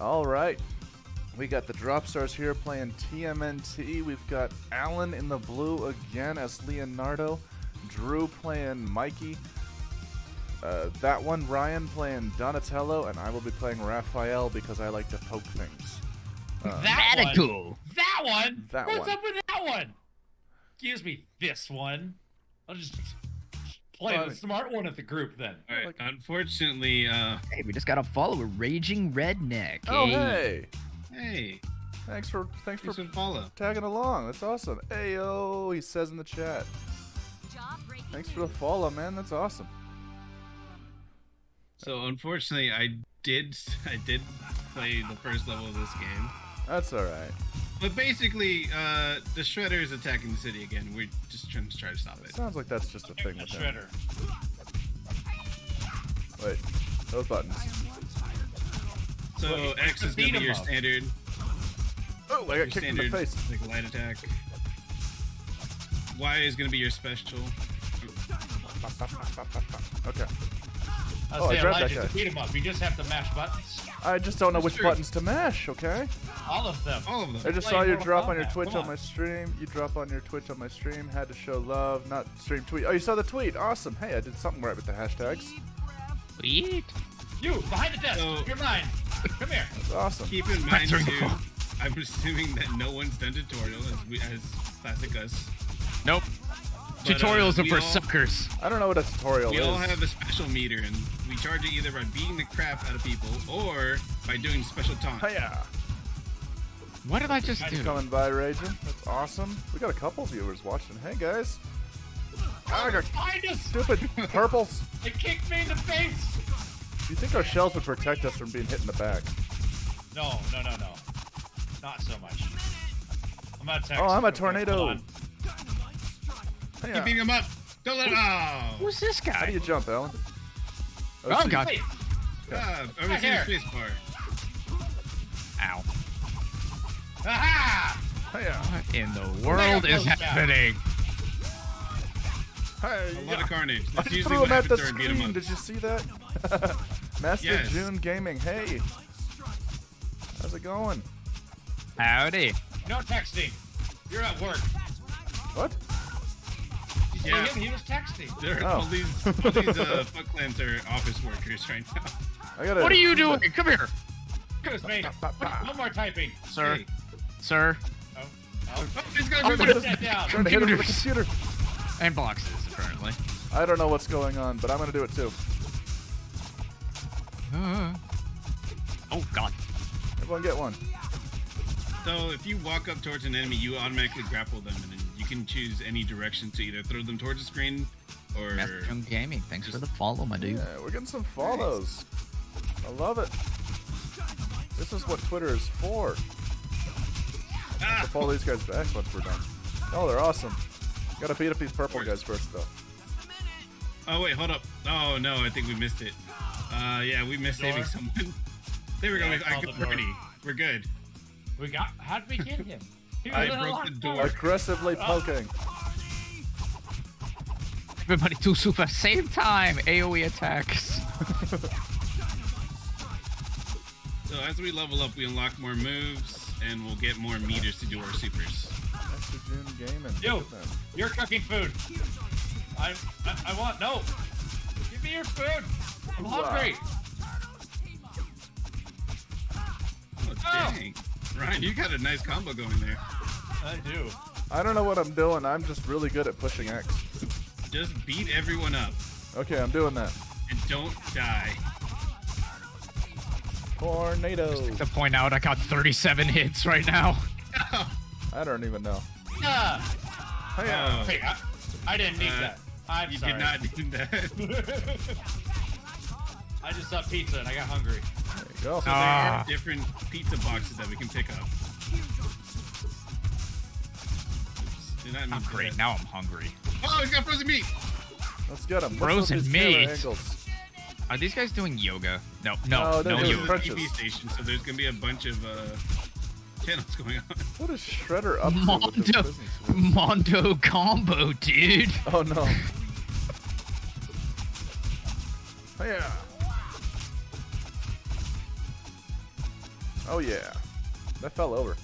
All right. We got the Dropstars here playing TMNT. We've got Alan in the blue again as Leonardo. Drew playing Mikey. Uh, that one, Ryan playing Donatello, and I will be playing Raphael because I like to poke things. Uh, That one. Radical. That one. That What's one. up with that one? Excuse me, this one. I'll just play Well, the smart one of the group then. All right. Like- Unfortunately, uh, Hey, we just got to follow a raging redneck. oh Hey. hey! hey, Thanks for thanks for thanks for follow. tagging along. That's awesome. Ayo, he says in the chat. Thanks for the follow, man. That's awesome. So unfortunately, I did I did play the first level of this game. That's all right. But basically, uh, the Shredder is attacking the city again. We're just trying to try to stop it. Sounds like that's just a thing The with him. shredder. Wait, those buttons. So Well, X is gonna be 'em your up. standard, Oh, I your got kicked in the standard face. like light attack. Y is gonna be your special. Okay. I Oh, I say grabbed Elijah that guy. beat him up. You just have to mash buttons. I just don't know which Sure. buttons to mash, okay? All of them. All of them. I just Play saw you Mortal drop on your Twitch Come on my stream. You drop on your Twitch on my stream. Had to show love, not stream tweet. Oh, you saw the tweet. Awesome. Hey, I did something right with the hashtags. Sweet. You behind the desk. So- You're mine. Come here. That's awesome. Keep in mind Spencer. too. I'm assuming that no one's done tutorial as we as classic us. Nope. But, uh, Tutorials are for all- suckers. I don't know what a tutorial is. We all have a special meter, and we charge it either by beating the crap out of people or by doing special taunts. Hiya. What did I just Nice do? Coming by, Raging. That's awesome. We got a couple viewers watching. Hey, guys. Ah, I got Behind us. stupid purples. They kicked me in the face. Do you think our shells would protect us from being hit in the back? No, no, no, no. Not so much. I'm gonna. Oh, I'm a Hold tornado. On. Keep beating uh, him up. Don't let. Oh. Who's this guy? How do you jump, Alan? Oh, see. God. Wait, uh, I was Right here. space bar. Ow. aha! Hiya. Uh, what in the world is close down. happening? A lot of carnage. I That's usually threw what him at the happens during beat 'em screen. Did you see that? Master Yes. June Gaming. Hey. How's it going? Howdy. No texting. You're at work. What? You see Yeah. him? He was texting. There are Oh. all these, all these uh, Foot Clans are office workers right now. I gotta. What are you doing? Come here. Goodness me. ba, ba. More typing. Sir. Hey. Sir. Oh, oh. Oh, he's got I'm a Put ribbon. that down. trying to hit him with the computer. And boxes, apparently. I don't know what's going on, but I'm gonna do it too. Uh. Oh, God. Everyone get one. So if you walk up towards an enemy, you automatically grapple them, and then you can choose any direction to either throw them towards the screen or. Master Gaming, thanks for the follow, my dude. Yeah, we're getting some follows. I love it. This is what Twitter is for. To Ah! follow these guys back once we're done. Oh, they're awesome. Gotta beat up these purple guys first, though. Oh wait, hold up. Oh no, I think we missed it. Uh, yeah, we missed saving someone. there we Yeah, go. I I called got the. Bernie. We're good. We got. How did we hit him? He was I broke the door. Aggressively Oh. poking. Everybody two super same time. AoE attacks. So as we level up, we unlock more moves, and we'll get more meters to do our supers. Master June Gaming. Yo. Look at them. You're cooking food. I, I I want no. Give me your food. I'm Wow. hungry. Oh dang, Ryan, you got a nice combo going there. I do. I don't know what I'm doing. I'm just really good at pushing X. Just beat everyone up, Okay, I'm doing that. and don't die. Tornado. To point out, I got 37 hits right now. I don't even know. Ah. Hiya. Oh, Wait, I, I didn't need Uh, that. I'm you sorry. did not do that. I just saw pizza and I got hungry. There you go. So there Ah. are different pizza boxes that we can pick up. Not mean I'm great. that. Now I'm hungry. Oh, he's got frozen meat. Let's get him. Frozen meat. Are these guys doing yoga? No, no, No, they're no doing This is yoga. a. TV station, so there's gonna be a bunch of uh, channels going on. What is Shredder up to Mondo, business? Mondo combo, dude. Oh no. Hiya. Oh yeah. That fell over.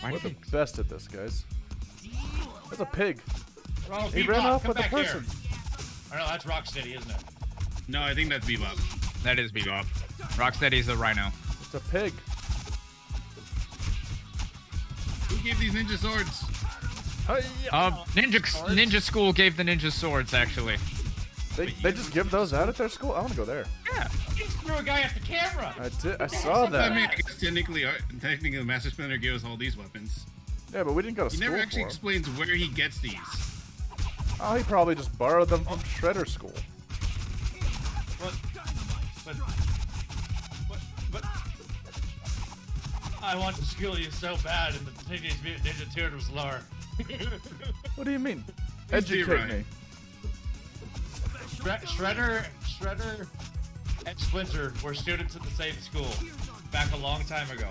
Why We're the he- best at this, guys. That's a pig. Oh, He Bebop, ran off come with a back here. person. I know that's Rocksteady, isn't it? No, I think that's Bebop. That is Bebop. Rocksteady's the Rhino. It's a pig. Who gave these ninja swords? Uh, Ninja Ninja School gave the ninja swords actually. They, they just give those out at their school? I want to go there. Yeah. He just threw a guy at the camera. I did. I saw I that. mean, I guess technically, uh, technically, Master Splinter gives us all these weapons. Yeah, but we didn't go to He school never actually explains where he gets these. Oh, he probably just borrowed them from Shredder School. But, but, but, but, I want to skill you so bad in the Teenage Mutant Ninja Turtles lore. What do you mean? Educate right. me. Shredder, Shredder, and Splinter were students at the same school back a long time ago.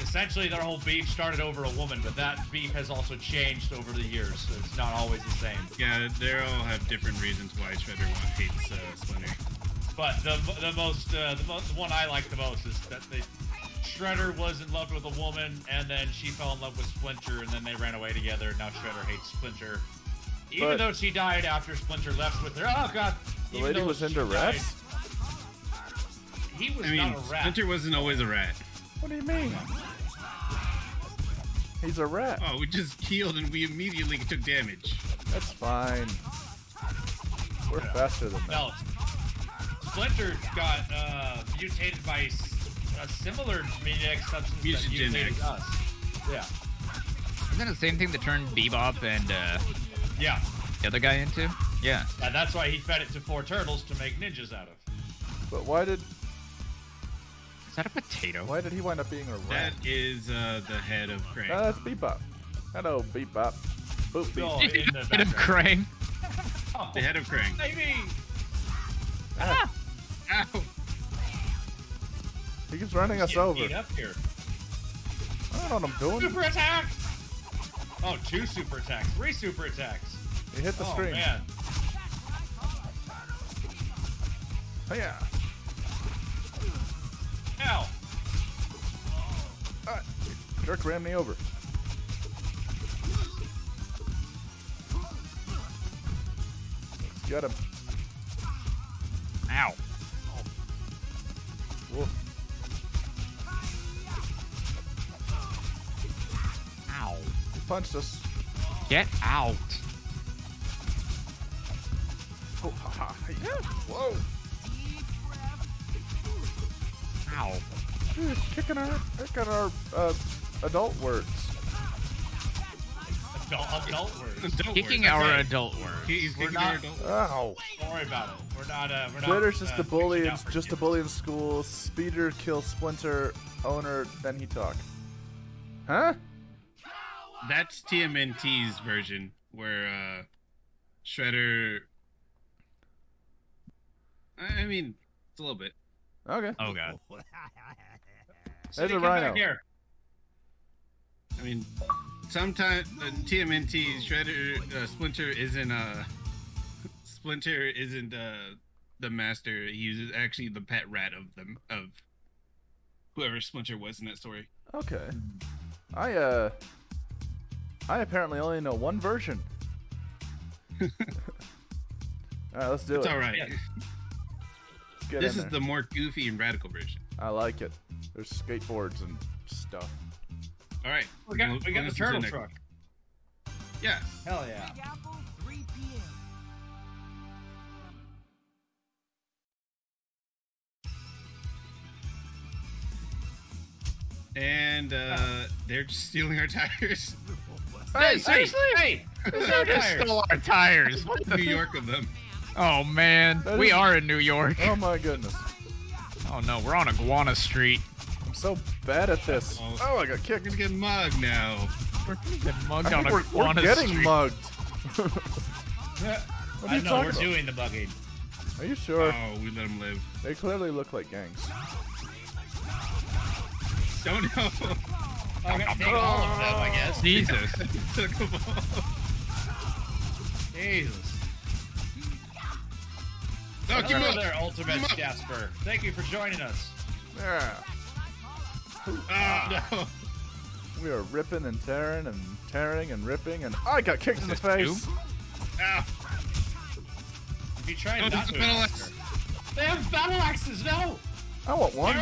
Essentially, their whole beef started over a woman, but that beef has also changed over the years. So it's not always the same. Yeah, they all have different reasons why Shredder wa- hates uh, Splinter. But the the most uh, the, mo- the one I like the most is that they Shredder was in love with a woman, and then she fell in love with Splinter, and then they ran away together. And now Shredder hates Splinter, even But- though she died after Splinter left with her. Oh God! The Even lady though was she into died, rats? He was I mean, not a rat. Splinter wasn't always a rat. What do you mean? He's a rat. Oh, we just healed and we immediately took damage. That's fine. We're faster than that. No, Splinter got uh, mutated by a similar genetic substance that mutated us. Yeah, Isn't that the same thing that turned Bebop and uh, yeah, the other guy into? Yeah. and that's why he fed it to four turtles to make ninjas out of. But why did Is that a potato? why did he wind up being a That rat? is uh, the head of Krang. Ah, that's Bebop. Hello, Bebop. Boop beep. Oh, in the Bit of background. Krang. Oh, the head of Krang. baby. Ah, Ow! he keeps running us over. up here. I don't know what I'm doing. Super attack! Oh, two super attacks, three super attacks. He hit the oh screen. man. Oh, yeah. Jerk ran me over. Get him. Ow. Whoa. Ow. He punched us. Get out. Oh, ha, ha, hey. Whoa. Ow. Dude, kicking our, kicking our uh, adult words. Adult, adult words. Don't Kicking worry. our okay. adult words. He- He's We're not- our adult. Ow. Don't worry about it. We're not. Uh, we're not. Splinter's just uh, a bully, fixing in, out just a bully in school. Speeder kills Splinter owner, then he talk. Huh? That's TMNT's version, where uh, Shredder. I I mean, it's a little bit. Okay. Oh god. There's City, a come back rhino. Here. I mean, sometimes uh, TMNT Shredder uh, Splinter isn't uh Splinter isn't uh the master. He's actually the pet rat of them of whoever Splinter was in that story. Okay. I uh I apparently only know one version. Alright, let's do it. It's it. all right. Yeah. This is there. the more goofy and radical version. I like it. There's skateboards and stuff. All right, We got. we'll- we got the turtle next- truck. Yeah, Hell yeah. Apple, 3 p.m. and uh, they're just stealing our tires. Hey, seriously? Hey, They just stole our tires. New York of them. Oh man, That we is- are in New York. Oh my goodness. Oh no, we're on Iguana Street. I'm so bad at this. Oh. I got We're kicked. gonna get mugged now. We're getting mugged I on think we're, we're Iguana getting Street. mugged. I are you know we're about? doing the bugging. Are you sure? Oh, we let them live. They clearly look like gangs. Don't know. I'm gonna take all of them, I guess. Jesus. Took them all. Jesus. Hello keep up. there, Ultimate Come. Jasper. Thank you for joining us. Yeah. Oh, no. We are ripping and tearing and tearing and ripping, and I got kicked in the face. two? Ow. If you try not to, a battle axe. they have battle axes. No. I want one.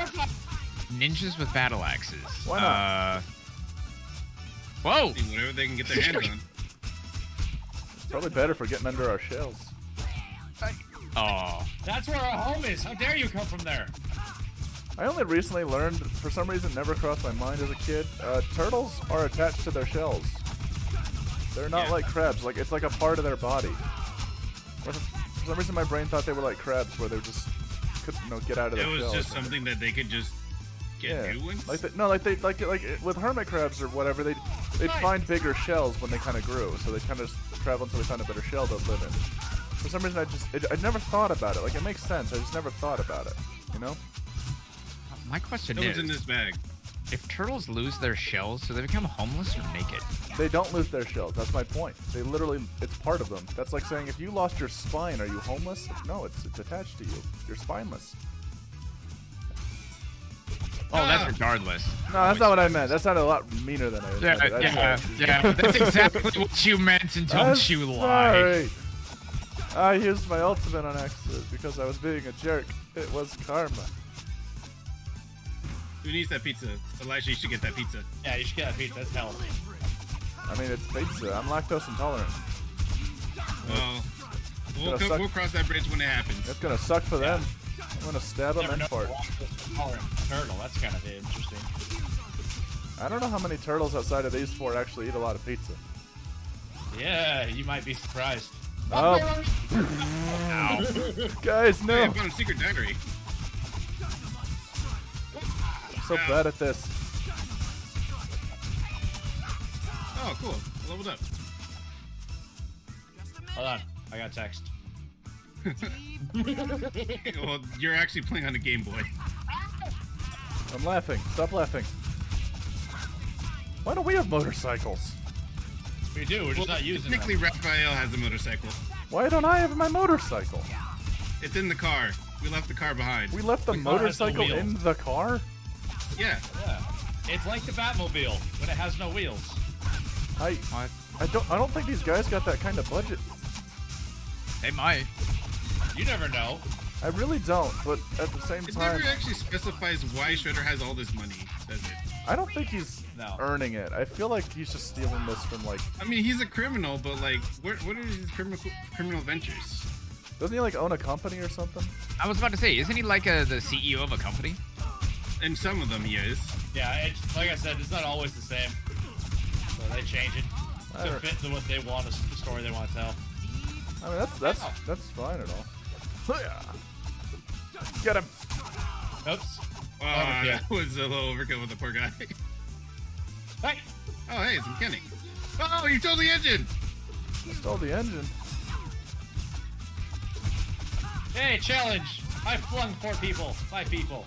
Ninjas with battle axes. Why not? Uh, whoa! See, Whatever they can get their hands on. Probably better for getting under our shells. Oh. That's where our home is. How dare you come from there? I only recently learned, for some reason, never crossed my mind as a kid. Uh, turtles are attached to their shells. They're not Yeah. like crabs. Like it's like a part of their body. For for some reason, my brain thought they were like crabs, where they just could, you know, get out of It their was shells. just something that they could just get yeah. new ones. Like they, no, like they like like with hermit crabs or whatever, they they'd find bigger shells when they kind of grew, so they kind of travel until they found a better shell to live in. For some reason, I just it, I never thought about it. Like it makes sense. I just never thought about it. You know? My question That is, was in this bag. if turtles lose their shells, do they become homeless or naked? They don't lose their shells. That's my point. They literally, it's part of them. That's like saying if you lost your spine, are you homeless? No, it's it's attached to you. You're spineless. Oh, that's Ah. regardless. No, that's not what I meant. That sounded a lot meaner than I Yeah, intended. I'm yeah, sorry. yeah. That's exactly what you meant, and don't I'm you lie. sorry. I used my ultimate on accident because I was being a jerk. It was karma. Who needs that pizza? Elijah, you should get that pizza. Yeah, you should get that pizza. That's hell. I mean, it's pizza. I'm lactose intolerant. Well, we'll, co- we'll cross that bridge when it happens. It's gonna suck for them. I'm gonna stab them in and know fart. tolerant turtle. That's kind of interesting. I don't know how many turtles outside of these four actually eat a lot of pizza. Yeah, you might be surprised. Oh, Ow. guys, Hey, no! I found a secret diary. I'm so bad at this. Oh, cool. I leveled up. Hold on, I got text. well, you're actually playing on a Game Boy. I'm laughing. Stop laughing. Why don't we have motorcycles? We do. We're just not using them. Technically, Raphael has a motorcycle. Why don't I have my motorcycle? It's in the car. We left the car behind. We left the The car has no motorcycle wheels. in the car? Yeah. Yeah. It's like the Batmobile but it has no wheels. I What? I don't I don't think these guys got that kind of budget. They might. You never know. I really don't, but at the same It time it never actually specifies why Shredder has all this money, does it? I don't think he's No. earning it. I feel like he's just stealing this from like I mean, he's a criminal, but like, what, what are his criminal criminal ventures? doesn't he like own a company or something? I was about to say, isn't he like a, the CEO of a company? And some of them he is. Yeah, it's like I said, it's not always the same. So they change it to don't- fit the, what they want, the story they want to tell. I mean that's that's that's fine at all. Get him. Oops. Oh, Overkill. that was a little overkill with the poor guy. Hey! oh, hey, it's a mechanic. Oh, you stole the engine! I stole the engine. Hey, challenge! I flung four people, five people.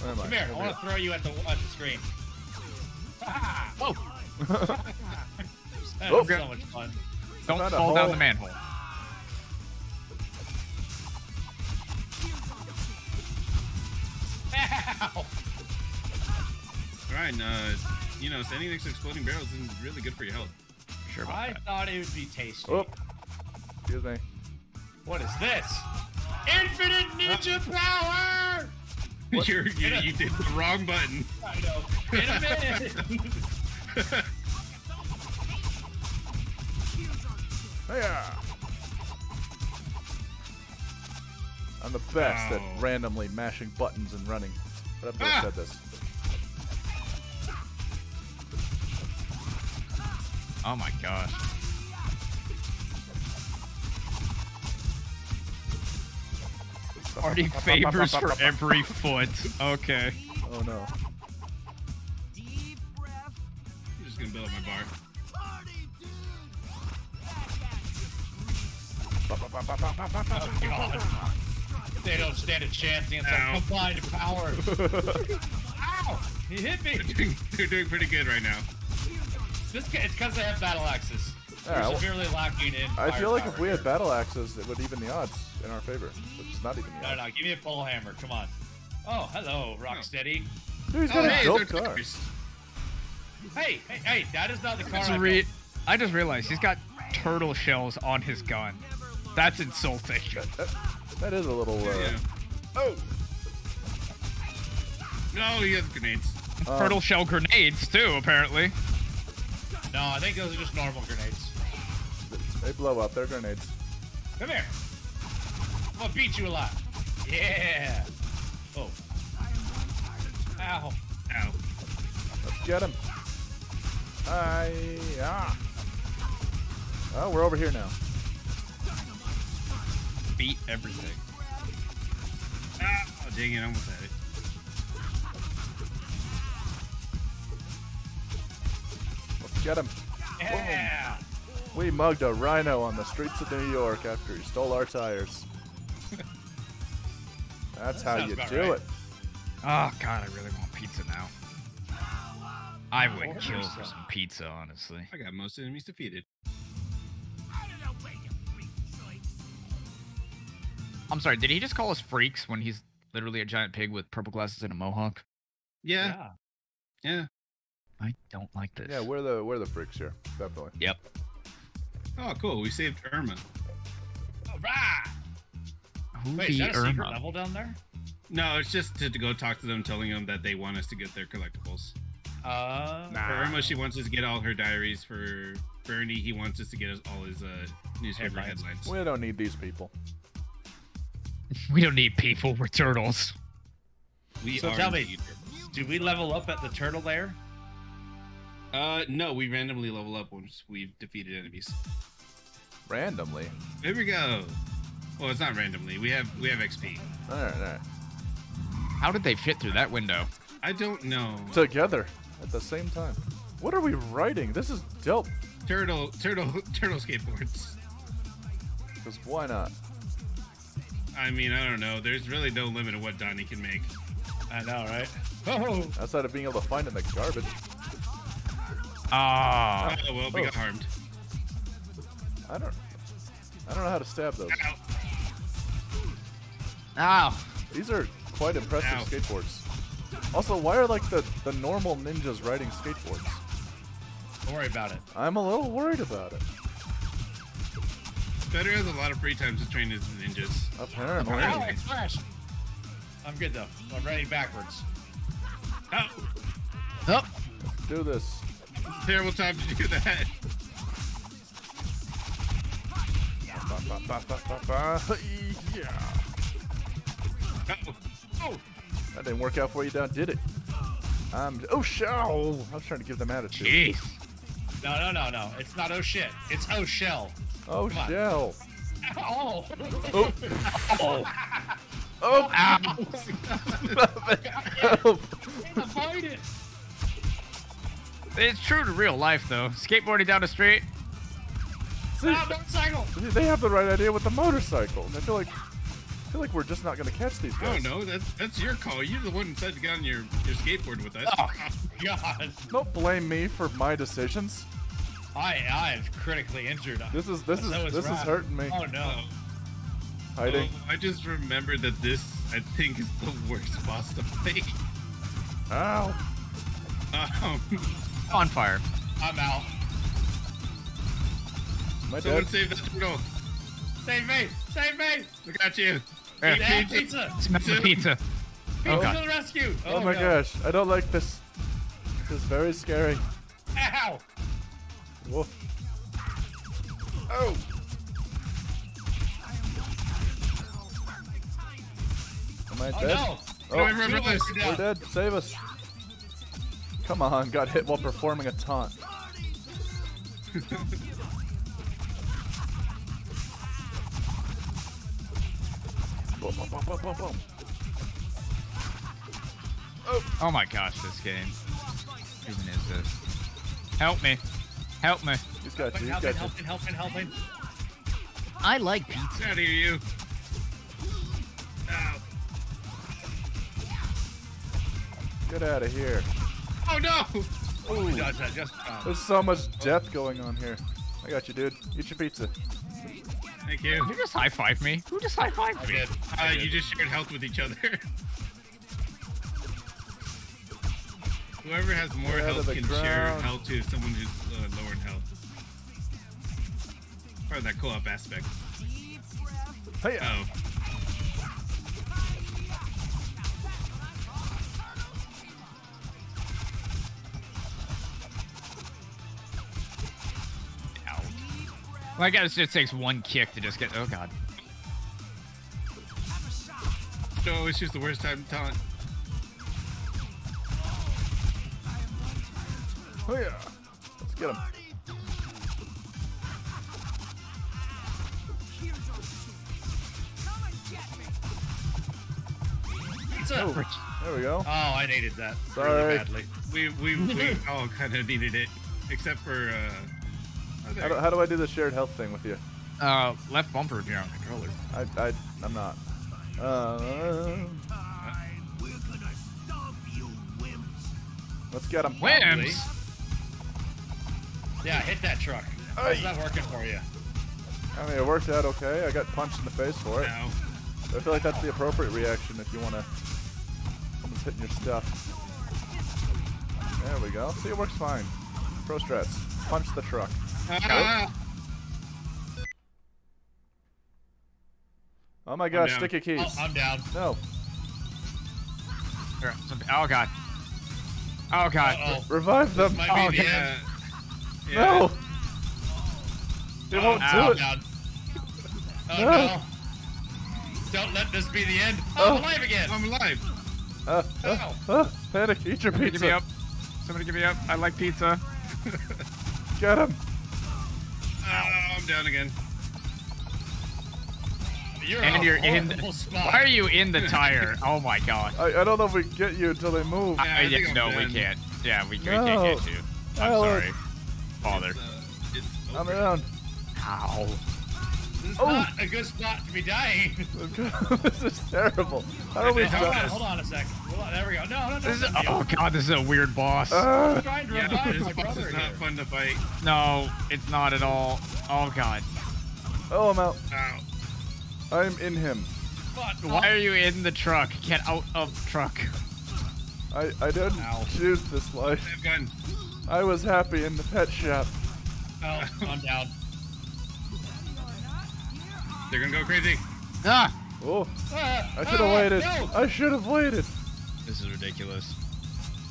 Where am I? Come here, I want to throw you at the at the screen. Whoa! that Oh. was so much fun. Don't Found a fall down the manhole. Ow! Alright, uh, you know, standing next to exploding barrels isn't really good for your health. Sure about I that. thought it would be tasty. Oh. Excuse me. What is this? Infinite ninja power! You're, you, you did the wrong button. I know. In a minute. Yeah. I'm the best at randomly mashing buttons and running. But I've never Ah. said this. Oh my gosh. Party favors for every foot. Okay. Oh no. I'm just gonna build up my bar. Oh, God. They don't stand a chance against our combined power. Ow! He hit me. They're doing, they're doing pretty good right now. This guy, it's because they have battle axes. Yeah, They're well- severely lacking in. I feel like if firepower we had battle axes, it would even the odds in our favor, which is not even the No, odds. no, give me a pole hammer. Come on. Oh, hello, Rocksteady. Dude, he's Oh, got a hey, dope car. tires. Hey, hey, hey, that is not the car. Just I re- built. I just realized he's got turtle shells on his gun. That's insulting. That, that is a little. Uh, Yeah. Oh. No, he has grenades. um, turtle shell grenades too, apparently. No, I think those are just normal grenades. They blow up. They're grenades. Come here. I'm gonna beat you a lot. Yeah. Oh. Ow. Ow. Let's get him. Hi. Ah. Oh, we're over here now. Beat everything. Ah, oh, dang it, I almost had it. Let's get him. Yeah. We mugged a rhino on the streets of New York after he stole our tires. That's how you do right. it. Oh god, I really want pizza now. I would Order kill for some. some pizza, honestly. I got most enemies defeated. I'm sorry, did he just call us freaks when he's literally a giant pig with purple glasses and a mohawk? Yeah, Yeah. yeah. I don't like this. Yeah, we're the we're the freaks here, definitely. Yep. Oh, cool. We saved Irma. All right. Who's Wait, is that a secret level down there? No, it's just to, to go talk to them, telling them that they want us to get their collectibles. Uh. For Irma, she wants us to get all her diaries. For Bernie, he wants us to get us all his uh, newspaper Headlines. headlines. We don't need these people. We don't need people, we're turtles. We So are tell me- turtles. Do we level up at the turtle lair? Uh, no, we randomly level up once we've defeated enemies. Randomly. Here we go. Well, it's not randomly. We have we have XP. All right, all right. How did they fit through that window? I don't know. Together at the same time. What are we writing? This is dope. Turtle, turtle, turtle skateboards. Because why not? I mean, I don't know. There's really no limit to what Donnie can make. I know, right? Oh. Outside of being able to find it in the garbage. Ah, Oh well, we Oh. got harmed. I don't. I don't know how to stab those. Ow. ow. These are quite impressive Ow. skateboards. Also, why are like the the normal ninjas riding skateboards? Don't worry about it. I'm a little worried about it. Better has a lot of free time to train his ninjas. Apparently. Ow, I crashed. I'm good though. I'm running backwards. Oh, Oh, Do this. terrible time to do that. Ba, ba, ba. Yeah. Oh, oh, That didn't work out for you down, did it? Um. Oh, shell. I was trying to give them attitude. jeez. No, no, no, no. It's not oh shit. It's oh shell. Oh, Come on. shell. Oh. Oh. Oh, Oh. ow. Help. Avoid it. It's true to real life, though. Skateboarding down the street. See, motorcycle. they have the right idea with the motorcycles. I feel like, I feel like we're just not gonna catch these guys. oh guys. no, that's that's your call. You're the one who said to get on your, your skateboard with us. Oh, God. Don't blame me for my decisions. I I am critically injured. This is this is So this is hurting me. Oh no. Hiding. oh, I just remembered that this, I think, is the worst boss to play. Ow. Um, on fire. I'm out. My someone dad. save that turtle. Save me! Save me! Look at you. Yeah. Yeah, pizza! Smell the pizza. Pizza oh, God. to the rescue! Oh, oh my no. gosh. I don't like this. This is very scary. Ow! Woof. Oh. Am I Oh dead? no! Oh, No, I remember this. Yeah. we're dead. Save us. Come on, got hit while performing a taunt. Boom, boom, boom, boom, boom, boom. Oh my gosh, this game. What even is this? Help me. Help me. He's got you. He's Helping, got you. helping, helping, helping. I like pizza. Get out of you. Ow. Get out of here. Oh no! Ooh, Dodge that just uh, there's so much death going on here. I got you, dude. Eat your pizza. Thank you. You just high five me? Who just high five me? Did. Uh, did. You just shared health with each other. Whoever has more Get health can ground. share health to someone who's uh, lower in health. Part of that co-op aspect. Hey. Oh. Like it just takes one kick to just get. Oh god. no, it's just the worst time to taunt. oh yeah. Let's get him. Oh, Oh, there we go. Oh, I needed that Sorry. really badly. We we, we all kind of needed it, except for. Uh, there. How do, how do I do the shared health thing with you? Uh, left bumper if you're on controller. I, I, I'm not. Uh, let's get him. Wimps. Yeah, hit that truck. How's that working for you? I mean, it worked out okay. I got punched in the face for it. Ow. I feel like that's the appropriate reaction if you want to. Someone's hitting your stuff. There we go. See, it works fine. Pro strats. Punch the truck. Ah! Oh my gosh, down. sticky keys. Oh, I'm down. No. Here, Oh god. Oh god. Uh-oh. Revive them. Might Oh, be the Yeah. end. yeah. No. It won't Oh, do I'm it. down. Oh No. no. Don't let this be the end. Oh, Oh. I'm alive again. I'm alive. Uh, uh, uh, panic. Eat your Somebody give me pizza. up. Somebody give me up. I like pizza. Get him. I'm down again. You're And you're in. horrible spot. Why are you in the tire? Oh my god. I, I don't know if we can get you until they move. Yeah, I I'm no, we can't. Yeah, we, we No. can't get you. I'm Alex. sorry, father. It's, uh, it's I'm over. around. Ow. This is Oh. not a good spot to be dying. this is terrible. How are we hold on, hold on a second. Hold on, there we go. No, no, no. This is, oh god, this is a weird boss. Uh, I'm trying to Yeah, this boss is not here. fun to fight. No, it's not at all. Oh god. oh, I'm out. Ow. I'm in him. But, Why are you in the truck? Get out of the truck. I, I didn't Ow. choose this life. I've gun. I was happy in the pet shop. Oh, I'm down. They're gonna go crazy. Ah! Oh, Ah, I should have ah, waited. No. I should have waited. This is ridiculous.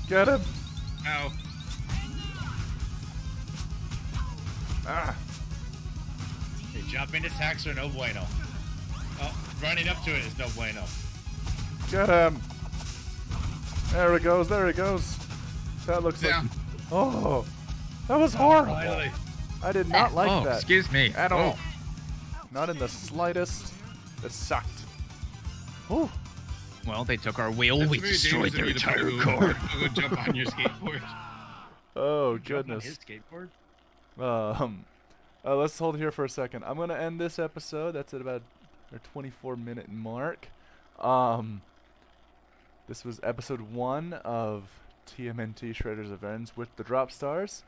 Get him. Ow. Ah. Hey, jumping attacks are no bueno. Oh, running up to it is no bueno. Get him. There he goes. There he goes. That looks Down. like. Oh, that was horrible. Finally. I did not like oh, that excuse me. at Oh. all. Not in the slightest. It sucked. Ooh. Well, they took our wheel. That's we destroyed dangerous their entire to car. Go, go jump on your skateboard. Oh Jump on his goodness. skateboard. Um, uh, let's hold here for a second. I'm gonna end this episode. That's at about our 24 minute mark. Um, this was episode one of TMNT Shredder's Revenge with the Dropstars.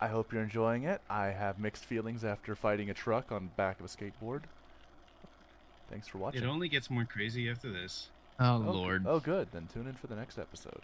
I hope you're enjoying it. I have mixed feelings after fighting a truck on the back of a skateboard. Thanks for watching. It only gets more crazy after this. Oh Oh, lord. Oh, good. Then tune in for the next episode.